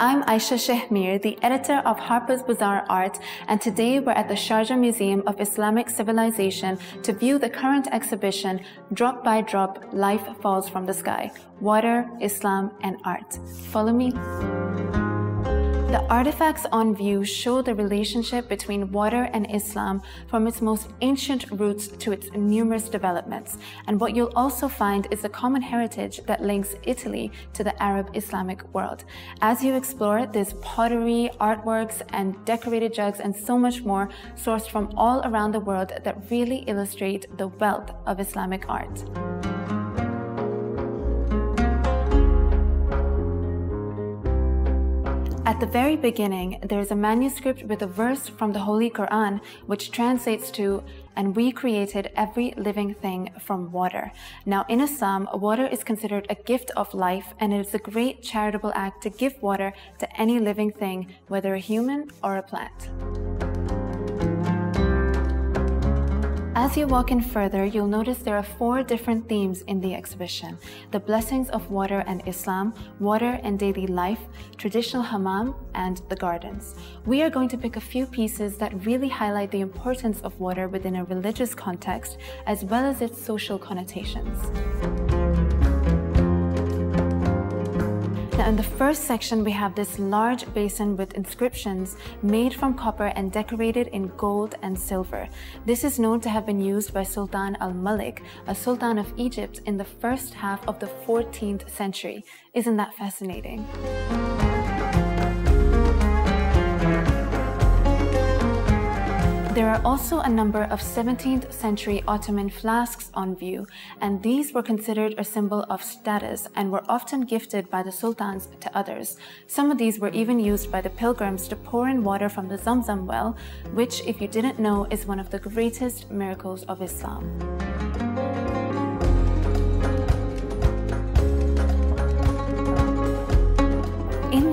I'm Ayesha Shehmir, the editor of Harper's Bazaar Art, and today we're at the Sharjah Museum of Islamic Civilization to view the current exhibition, Drop by Drop, Life Falls from the Sky, Water, Islam, and Art. Follow me. The artifacts on view show the relationship between water and Islam from its most ancient roots to its numerous developments. And what you'll also find is a common heritage that links Italy to the Arab Islamic world. As you explore, there's pottery, artworks, and decorated jugs, and so much more sourced from all around the world that really illustrate the wealth of Islamic art. At the very beginning, there is a manuscript with a verse from the Holy Quran which translates to, and we created every living thing from water. Now, in Islam, water is considered a gift of life, and it is a great charitable act to give water to any living thing, whether a human or a plant. As you walk in further, you'll notice there are four different themes in the exhibition. The blessings of water and Islam, water and daily life, traditional hammam, and the gardens. We are going to pick a few pieces that really highlight the importance of water within a religious context, as well as its social connotations. In the first section, we have this large basin with inscriptions made from copper and decorated in gold and silver. This is known to have been used by Sultan al-Malik, a sultan of Egypt in the first half of the 14th century. Isn't that fascinating? Are also a number of 17th century Ottoman flasks on view, and these were considered a symbol of status and were often gifted by the sultans to others. Some of these were even used by the pilgrims to pour in water from the Zamzam well, which, if you didn't know, is one of the greatest miracles of Islam.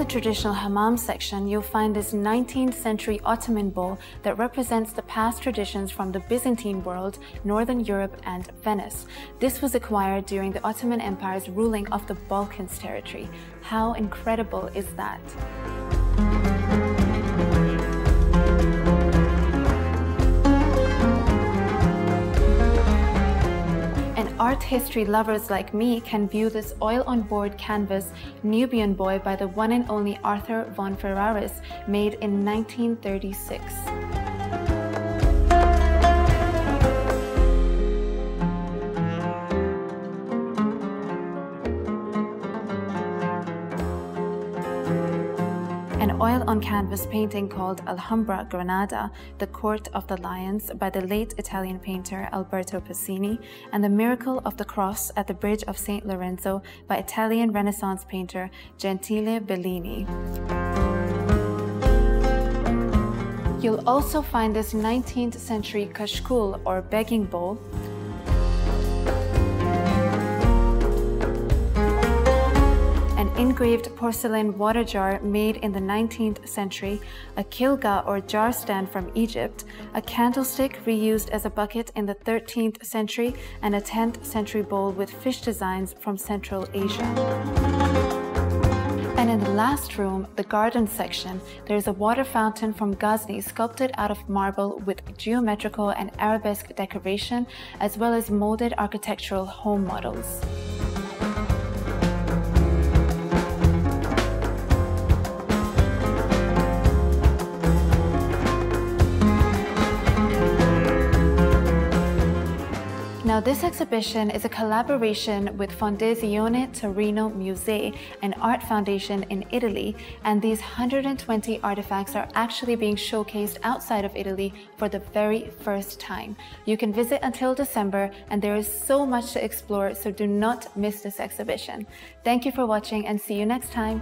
The traditional hammam section, you'll find this 19th century Ottoman bowl that represents the past traditions from the Byzantine world, Northern Europe, and Venice. This was acquired during the Ottoman Empire's ruling of the Balkans territory. How incredible is that? Art history lovers like me can view this oil-on-board canvas Nubian Boy by the one and only Arthur von Ferraris made in 1936. On canvas painting called Alhambra Granada, The Court of the Lions by the late Italian painter Alberto Pasini, and The Miracle of the Cross at the Bridge of St. Lorenzo by Italian Renaissance painter Gentile Bellini. You'll also find this 19th century kashkul or begging bowl engraved porcelain water jar made in the 19th century, a kilga or jar stand from Egypt, a candlestick reused as a bucket in the 13th century, and a 10th century bowl with fish designs from Central Asia. And in the last room, the garden section, there is a water fountain from Ghazni sculpted out of marble with geometrical and arabesque decoration, as well as molded architectural home models. Now, this exhibition is a collaboration with Fondazione Torino Musei, an art foundation in Italy, and these 120 artifacts are actually being showcased outside of Italy for the very first time. You can visit until December, and there is so much to explore, so do not miss this exhibition. Thank you for watching, and see you next time.